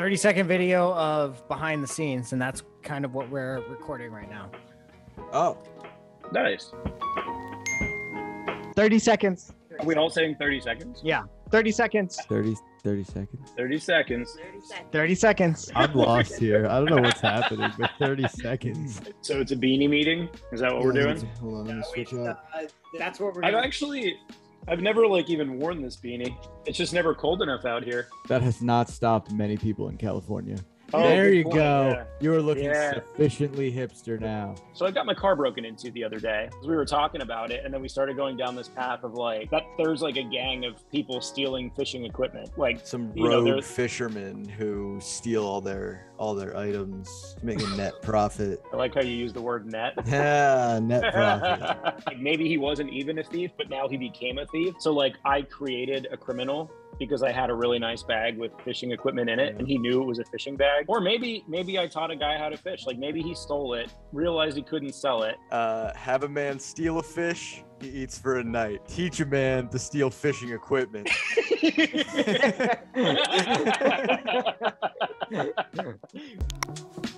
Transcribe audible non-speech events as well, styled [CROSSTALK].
30 second video of behind the scenes, and that's kind of what we're recording right now. Oh, Nice. 30 seconds. Are we all saying 30 seconds? Yeah, 30 seconds. 30, 30 seconds. 30 seconds. 30 seconds. I'm lost here. I don't know what's happening, but 30 seconds. So it's a beanie meeting? Is that what we're doing? Hold on, let me switch up. Uh, that's what we're I've doing. actually, I've never like even worn this beanie. It's just never cold enough out here. That has not stopped many people in California. Oh, there you point, go. yeah. You're looking Yeah. sufficiently hipster now. So I got my car broken into the other day. We were talking about it, and then we started going down this path of like that. There's like a gang of people stealing fishing equipment. Like Some You know, rogue fishermen who steal all their all their items make a net [LAUGHS] profit. I like how you use the word net. [LAUGHS] Yeah, net profit. [LAUGHS] like maybe he wasn't even a thief, but now he became a thief. So like I created a criminal because I had a really nice bag with fishing equipment in it and he knew it was a fishing bag. Or maybe maybe I taught a guy how to fish. Like maybe he stole it, realized he couldn't sell it. Uh, have a man steal a fish, he eats for a night. Teach a man to steal fishing equipment. [LAUGHS] [LAUGHS] [LAUGHS]